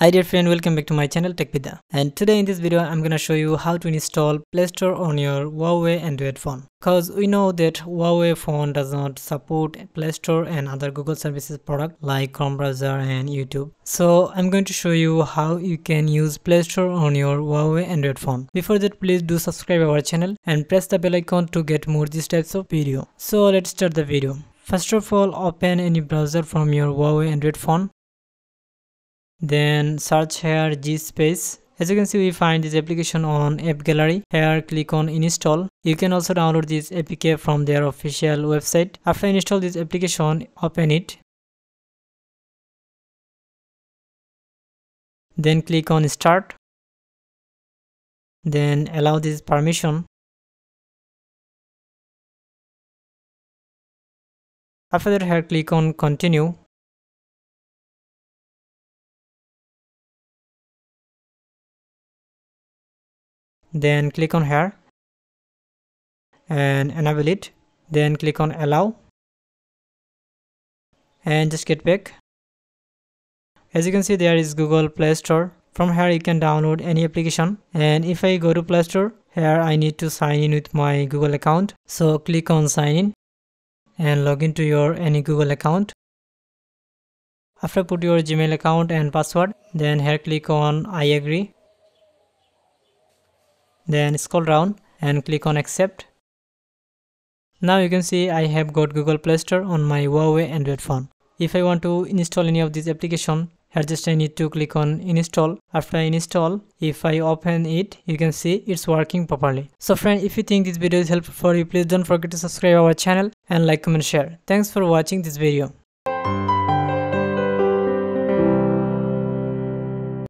Hi dear friend, welcome back to my channel Tech Bidda. And today in this video, I'm gonna show you how to install Play Store on your Huawei Android phone. Cause we know that Huawei phone does not support Play Store and other Google services product like Chrome browser and YouTube. So I'm going to show you how you can use Play Store on your Huawei Android phone. Before that, please do subscribe our channel and press the bell icon to get more these types of video. So let's start the video. First of all, open any browser from your Huawei Android phone then search here gspace. As you can see we find this application on app gallery. Here click on install. You can also download this apk from their official website. After install this application open it. Then click on start. Then allow this permission. After that here click on continue then click on here and enable it. Then click on allow and just get back. As you can see there is google play store. From here you can download any application. And if i go to play store here i need to sign in with my google account. So click on sign in and log into your any google account. After put your gmail account and password then here click on i agree then scroll down and click on accept. Now you can see I have got Google Play Store on my Huawei Android phone. If I want to install any of these application here just I need to click on install. After I install if I open it you can see it's working properly. So friend if you think this video is helpful for you please don't forget to subscribe our channel and like comment share. Thanks for watching this video